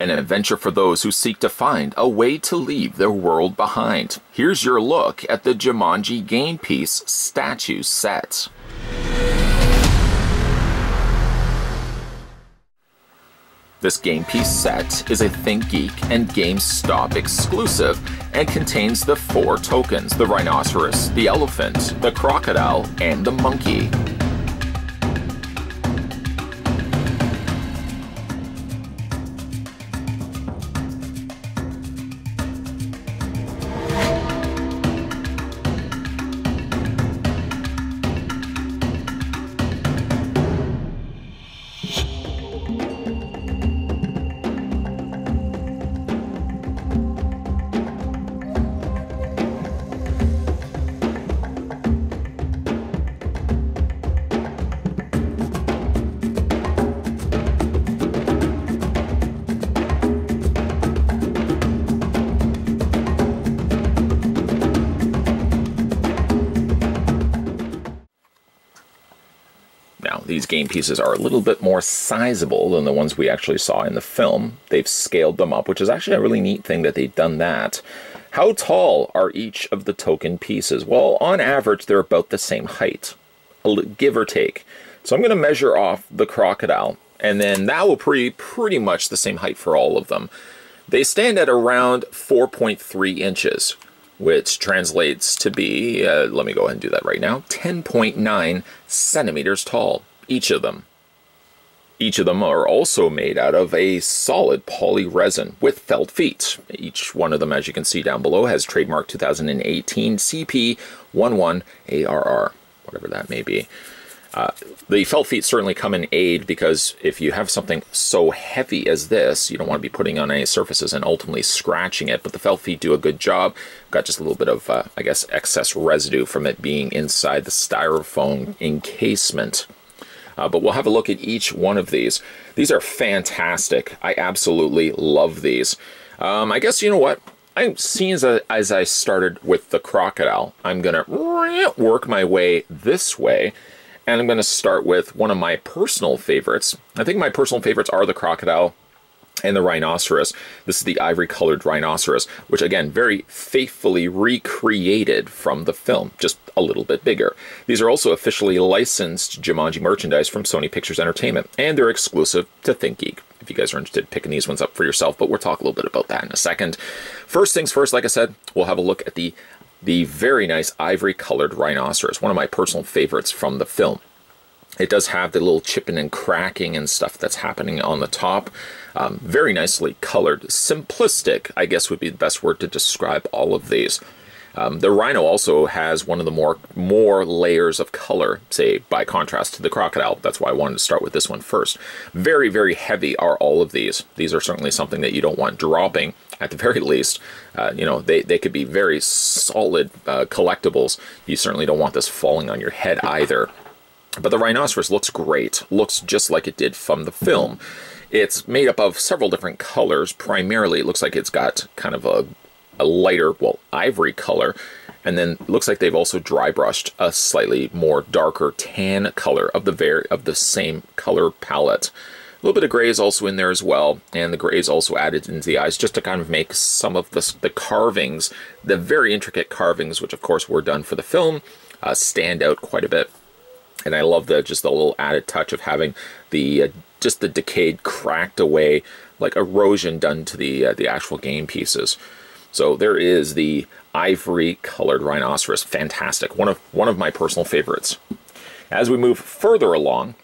An adventure for those who seek to find a way to leave their world behind. Here's your look at the Jumanji game piece statue set. This game piece set is a ThinkGeek and GameStop exclusive and contains the four tokens the rhinoceros, the elephant, the crocodile, and the monkey. Game pieces are a little bit more sizable than the ones we actually saw in the film. They've scaled them up, which is actually a really neat thing that they've done that. How tall are each of the token pieces? Well, on average, they're about the same height, give or take. So I'm going to measure off the crocodile, and then that will be pretty much the same height for all of them. They stand at around 4.3 inches, which translates to be, uh, let me go ahead and do that right now, 10.9 centimeters tall, each of them. Each of them are also made out of a solid poly resin with felt feet. Each one of them, as you can see down below, has trademark 2018 CP11ARR, whatever that may be. Uh, the felt feet certainly come in aid because if you have something so heavy as this, you don't want to be putting on any surfaces and ultimately scratching it. But the felt feet do a good job. Got just a little bit of, uh, I guess, excess residue from it being inside the styrofoam encasement. Uh, but we'll have a look at each one of these. These are fantastic. I absolutely love these. Um, I guess you know what? I'm seeing as, as I started with the crocodile, I'm gonna work my way this way and I'm going to start with one of my personal favorites. I think my personal favorites are the crocodile and the rhinoceros. This is the ivory colored rhinoceros, which again, very faithfully recreated from the film, just a little bit bigger. These are also officially licensed Jumanji merchandise from Sony Pictures Entertainment, and they're exclusive to ThinkGeek. If you guys are interested in picking these ones up for yourself, but we'll talk a little bit about that in a second. First things first, like I said, we'll have a look at the the very nice ivory colored rhinoceros, one of my personal favorites from the film. It does have the little chipping and cracking and stuff that's happening on the top. Um, very nicely colored. Simplistic, I guess would be the best word to describe all of these. Um, the rhino also has one of the more more layers of color, say by contrast to the crocodile. That's why I wanted to start with this one first. Very, very heavy are all of these. These are certainly something that you don't want dropping at the very least. Uh, you know, they, they could be very solid uh, collectibles. You certainly don't want this falling on your head either. But the rhinoceros looks great, looks just like it did from the film. It's made up of several different colors. Primarily, it looks like it's got kind of a a lighter, well, ivory color. And then looks like they've also dry brushed a slightly more darker tan color of the very of the same color palette. A little bit of gray is also in there as well, and the gray is also added into the eyes just to kind of make some of the, the carvings, the very intricate carvings, which of course were done for the film, uh, stand out quite a bit. And I love the just the little added touch of having the uh, just the decayed, cracked away, like erosion done to the uh, the actual game pieces. So there is the ivory colored rhinoceros. Fantastic. One of, one of my personal favorites. As we move further along,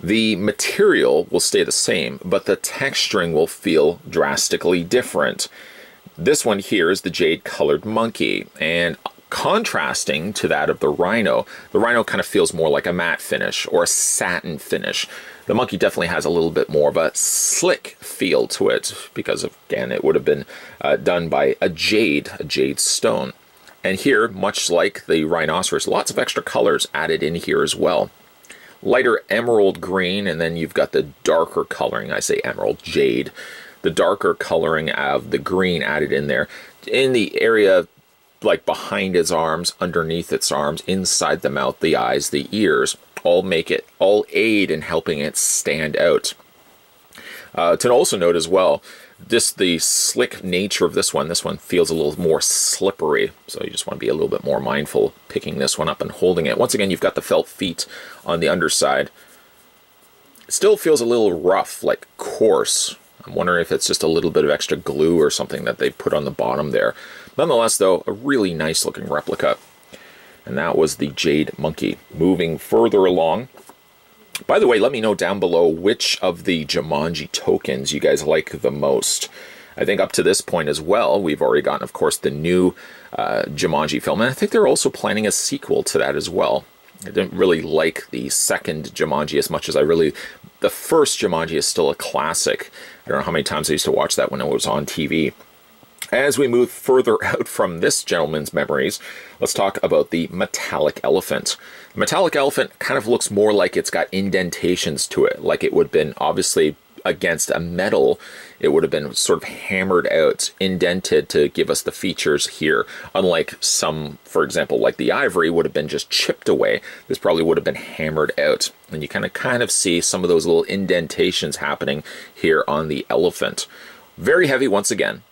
the material will stay the same, but the texturing will feel drastically different. This one here is the jade colored monkey, and contrasting to that of the rhino, the rhino kind of feels more like a matte finish or a satin finish. The monkey definitely has a little bit more of a slick feel to it because, again, it would have been uh, done by a jade, a jade stone. And here, much like the rhinoceros, lots of extra colors added in here as well. Lighter emerald green, and then you've got the darker coloring. I say emerald, jade. The darker coloring of the green added in there. In the area like behind its arms, underneath its arms, inside the mouth, the eyes, the ears, all make it, all aid in helping it stand out. Uh, to also note as well, just the slick nature of this one. This one feels a little more slippery, so you just want to be a little bit more mindful picking this one up and holding it. Once again, you've got the felt feet on the underside. It still feels a little rough, like coarse. I'm wondering if it's just a little bit of extra glue or something that they put on the bottom there. Nonetheless, though, a really nice looking replica. And that was the Jade Monkey. Moving further along, by the way, let me know down below which of the Jumanji tokens you guys like the most. I think up to this point as well, we've already gotten, of course, the new uh, Jumanji film, and I think they're also planning a sequel to that as well. I didn't really like the second Jumanji as much as I really. The first Jumanji is still a classic. I don't know how many times I used to watch that when it was on TV. As we move further out from this gentleman's memories, let's talk about the metallic elephant. The metallic elephant kind of looks more like it's got indentations to it, like it would have been obviously against a metal, it would have been sort of hammered out, indented to give us the features here. Unlike some, for example, like the ivory would have been just chipped away. This probably would have been hammered out. And you kind of kind of see some of those little indentations happening here on the elephant. Very heavy once again.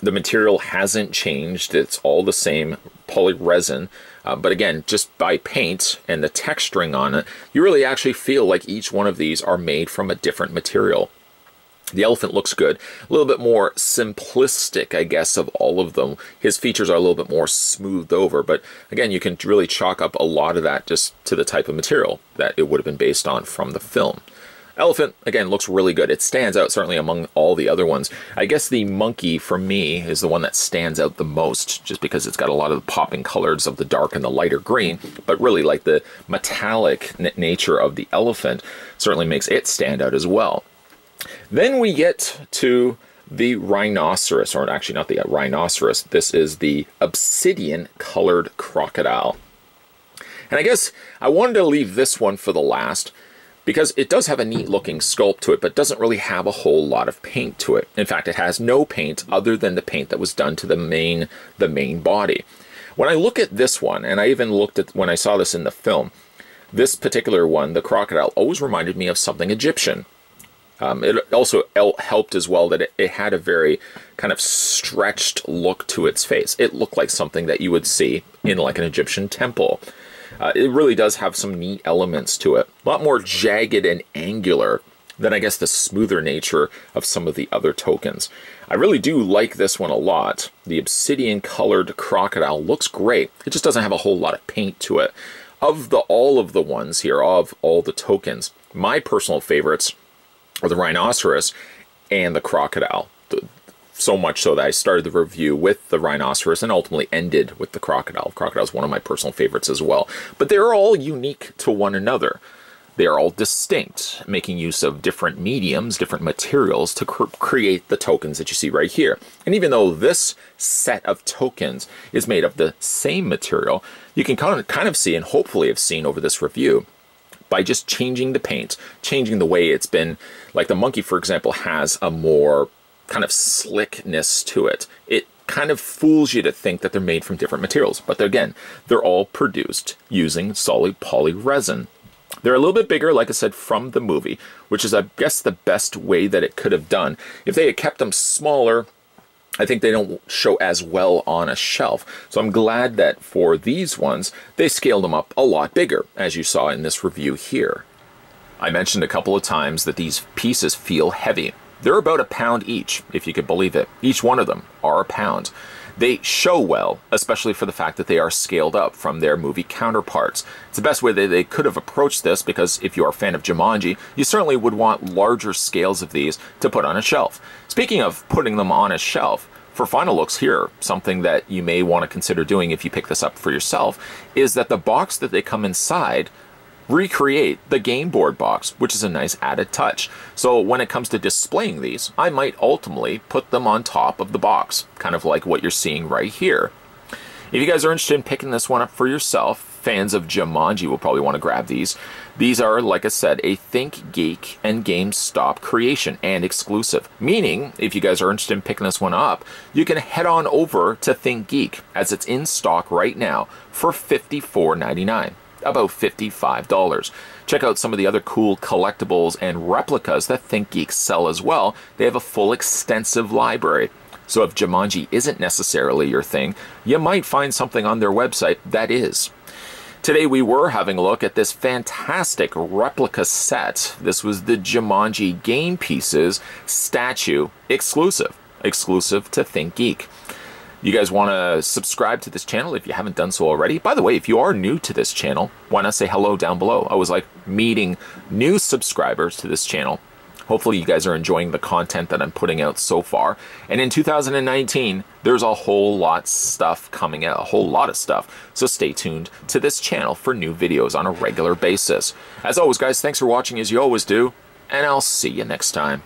The material hasn't changed. It's all the same poly resin. Uh, but again, just by paint and the texturing on it, you really actually feel like each one of these are made from a different material. The elephant looks good. A little bit more simplistic, I guess, of all of them. His features are a little bit more smoothed over, but again, you can really chalk up a lot of that just to the type of material that it would have been based on from the film. Elephant, again, looks really good. It stands out certainly among all the other ones. I guess the monkey, for me, is the one that stands out the most, just because it's got a lot of the popping colors of the dark and the lighter green, but really like the metallic nature of the elephant certainly makes it stand out as well. Then we get to the rhinoceros, or actually not the uh, rhinoceros, this is the obsidian colored crocodile. And I guess I wanted to leave this one for the last because it does have a neat looking sculpt to it, but doesn't really have a whole lot of paint to it. In fact, it has no paint other than the paint that was done to the main, the main body. When I look at this one, and I even looked at when I saw this in the film, this particular one, the crocodile, always reminded me of something Egyptian. Um, it also helped as well that it, it, had a very kind of stretched look to its face. It looked like something that you would see in like an Egyptian temple. Uh, it really does have some neat elements to it. A lot more jagged and angular than I guess the smoother nature of some of the other tokens. I really do like this one a lot. The obsidian colored crocodile looks great. It just doesn't have a whole lot of paint to it. Of the all of the ones here, of all the tokens, my personal favorites are the rhinoceros and the crocodile. So much so that I started the review with the rhinoceros and ultimately ended with the crocodile. Crocodile is one of my personal favorites as well. But they're all unique to one another. They are all distinct, making use of different mediums, different materials to cr create the tokens that you see right here. And even though this set of tokens is made of the same material, you can kind of, kind of see and hopefully have seen over this review by just changing the paint, changing the way it's been. Like the monkey, for example, has a more kind of slickness to it. It kind of fools you to think that they're made from different materials, but again, they're all produced using solid poly resin. They're a little bit bigger, like I said, from the movie, which is, I guess, the best way that it could have done. If they had kept them smaller, I think they don't show as well on a shelf. So I'm glad that for these ones, they scaled them up a lot bigger, as you saw in this review here. I mentioned a couple of times that these pieces feel heavy. They're about a pound each, if you could believe it. Each one of them are a pound. They show well, especially for the fact that they are scaled up from their movie counterparts. It's the best way that they could have approached this because if you are a fan of Jumanji, you certainly would want larger scales of these to put on a shelf. Speaking of putting them on a shelf, for final looks here, something that you may want to consider doing if you pick this up for yourself, is that the box that they come inside recreate the game board box, which is a nice added touch. So when it comes to displaying these, I might ultimately put them on top of the box, kind of like what you're seeing right here. If you guys are interested in picking this one up for yourself, fans of Jumanji will probably want to grab these. These are, like I said, a ThinkGeek and GameStop creation and exclusive. Meaning, if you guys are interested in picking this one up, you can head on over to ThinkGeek as it's in stock right now for $54.99. about $55. Check out some of the other cool collectibles and replicas that ThinkGeek sell as well. They have a full extensive library. So if Jumanji isn't necessarily your thing, you might find something on their website that is. Today we were having a look at this fantastic replica set. This was the Jumanji Game Pieces statue exclusive, exclusive to ThinkGeek. You guys want to subscribe to this channel if you haven't done so already. By the way, if you are new to this channel, why not say hello down below? I was like meeting new subscribers to this channel. Hopefully you guys are enjoying the content that I'm putting out so far. And in 2019, there's a whole lot stuff coming out, a whole lot of stuff. So stay tuned to this channel for new videos on a regular basis. As always, guys, thanks for watching as you always do, and I'll see you next time.